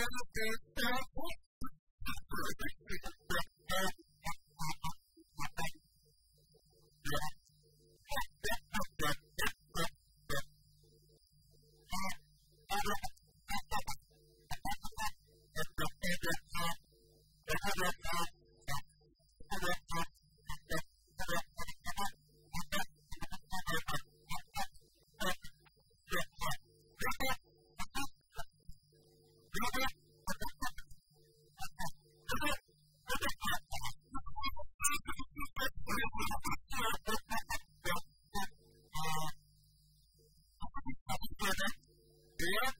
I'm a and the best death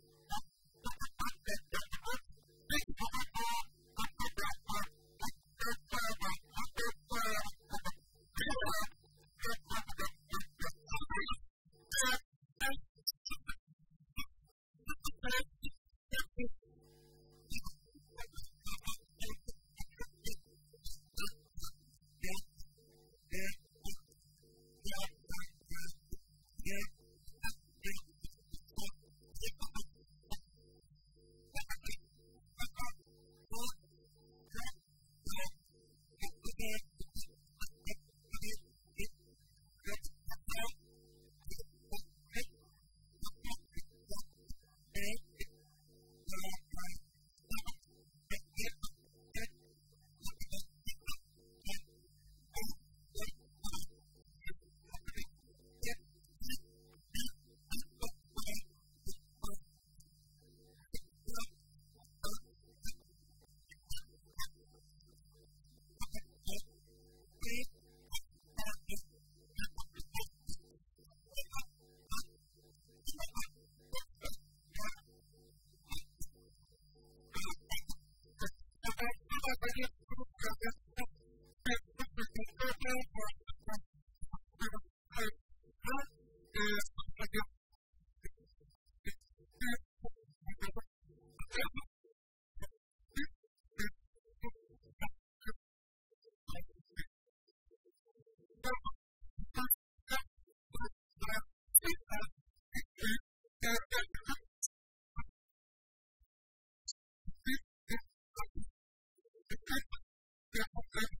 Yeah, okay.